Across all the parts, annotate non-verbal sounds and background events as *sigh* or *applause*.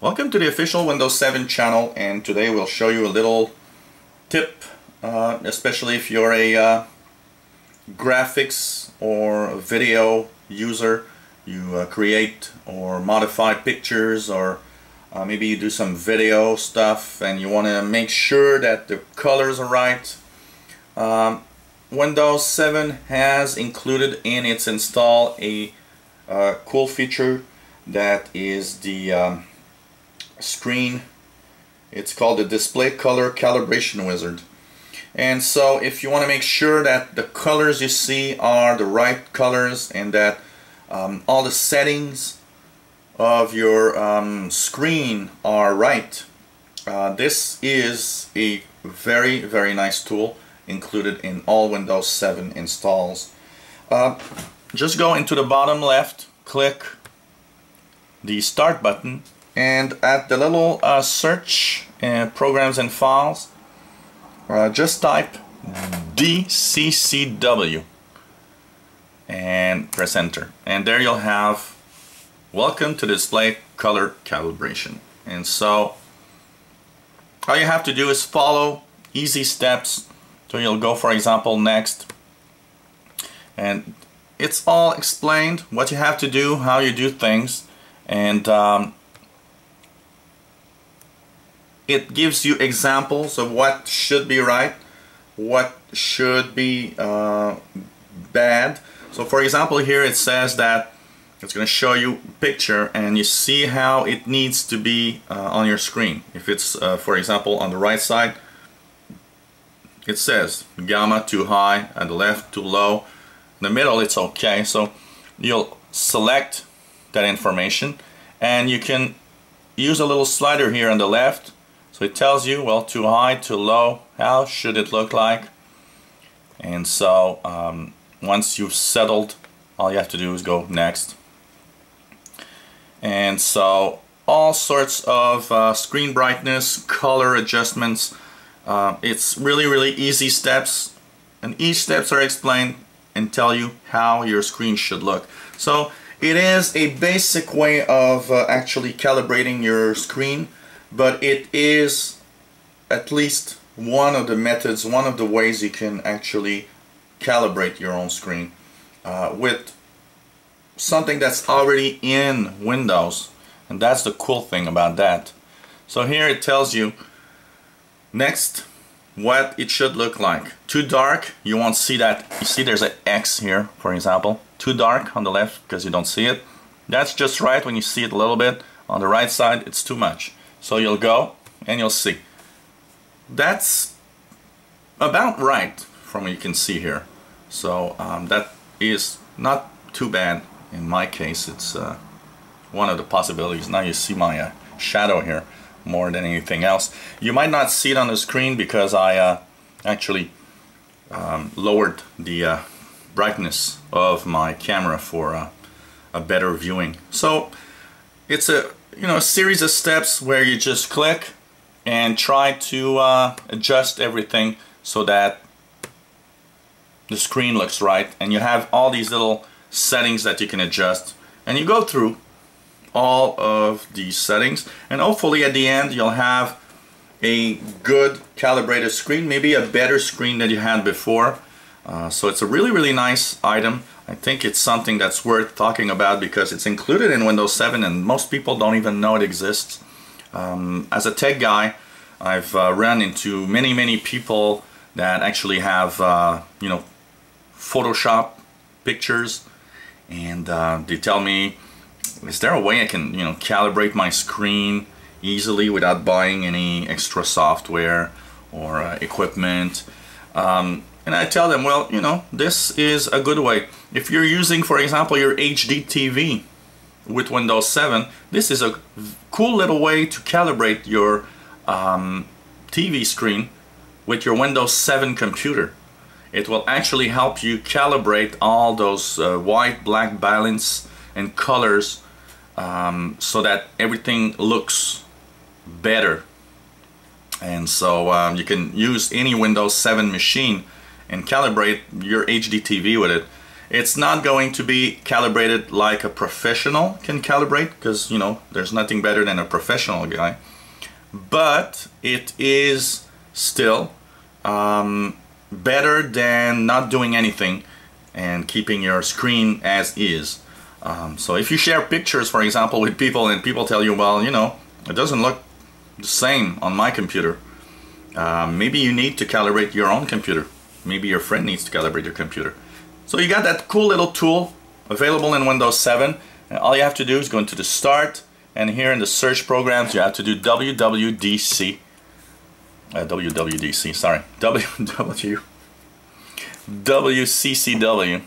Welcome to the official Windows 7 channel and today we'll show you a little tip uh, especially if you're a uh, graphics or video user. You uh, create or modify pictures or uh, maybe you do some video stuff and you want to make sure that the colors are right. Um, Windows 7 has included in its install a uh, cool feature that is the um, screen. It's called the display color calibration wizard. And so if you want to make sure that the colors you see are the right colors and that um, all the settings of your um, screen are right uh, this is a very very nice tool included in all Windows 7 installs. Uh, just go into the bottom left click the start button and at the little uh, search uh, programs and files uh, just type DCCW and press enter. And there you'll have welcome to display color calibration. And so all you have to do is follow easy steps. So you'll go for example next. And it's all explained what you have to do how you do things. And um, it gives you examples of what should be right, what should be uh, bad. So for example here it says that it's going to show you picture and you see how it needs to be uh, on your screen. If it's uh, for example on the right side it says gamma too high, at the left too low, in the middle it's okay. So you'll select that information and you can use a little slider here on the left so it tells you, well, too high, too low, how should it look like? And so um, once you've settled, all you have to do is go next. And so all sorts of uh, screen brightness, color adjustments. Uh, it's really, really easy steps. And each steps are explained and tell you how your screen should look. So it is a basic way of uh, actually calibrating your screen but it is at least one of the methods, one of the ways you can actually calibrate your own screen uh, with something that's already in Windows and that's the cool thing about that. So here it tells you next what it should look like. Too dark, you won't see that. You see there's an X here, for example. Too dark on the left because you don't see it. That's just right when you see it a little bit. On the right side, it's too much. So you'll go and you'll see. That's about right from what you can see here. So um, that is not too bad. In my case, it's uh, one of the possibilities. Now you see my uh, shadow here more than anything else. You might not see it on the screen because I uh, actually um, lowered the uh, brightness of my camera for uh, a better viewing. So it's a you know, a series of steps where you just click and try to uh, adjust everything so that the screen looks right and you have all these little settings that you can adjust and you go through all of these settings and hopefully at the end you'll have a good calibrated screen maybe a better screen than you had before uh, so it's a really really nice item I think it's something that's worth talking about because it's included in Windows 7 and most people don't even know it exists. Um, as a tech guy, I've uh, run into many, many people that actually have, uh, you know, Photoshop pictures and uh, they tell me, is there a way I can, you know, calibrate my screen easily without buying any extra software or uh, equipment? Um, and I tell them, well, you know, this is a good way. If you're using, for example, your HD TV with Windows 7, this is a cool little way to calibrate your um, TV screen with your Windows 7 computer. It will actually help you calibrate all those uh, white, black balance and colors um, so that everything looks better. And so um, you can use any Windows 7 machine and calibrate your HD TV with it. It's not going to be calibrated like a professional can calibrate because, you know, there's nothing better than a professional guy. But it is still um, better than not doing anything and keeping your screen as is. Um, so if you share pictures, for example, with people and people tell you, well, you know, it doesn't look the same on my computer, uh, maybe you need to calibrate your own computer. Maybe your friend needs to calibrate your computer. So you got that cool little tool available in Windows 7 and all you have to do is go into the start and here in the search programs you have to do WWDC uh, WWDC sorry. *laughs* WW WCCW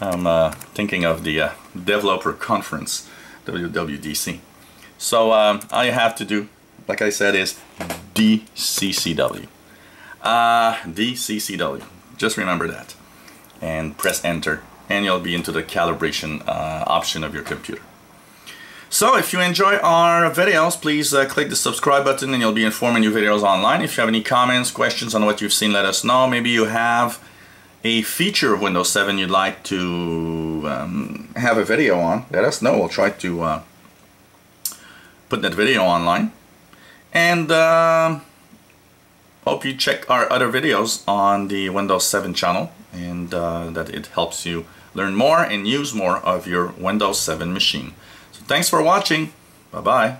I'm uh, thinking of the uh, developer conference WWDC so um, all you have to do like I said is DCCW uh, DCCW just remember that and press enter and you'll be into the calibration uh, option of your computer. So if you enjoy our videos, please uh, click the subscribe button and you'll be informed new videos online. If you have any comments, questions on what you've seen, let us know. Maybe you have a feature of Windows 7 you'd like to um, have a video on. Let us know. We'll try to uh, put that video online. And uh, hope you check our other videos on the Windows 7 channel and uh, that it helps you learn more and use more of your Windows 7 machine. So thanks for watching. Bye-bye.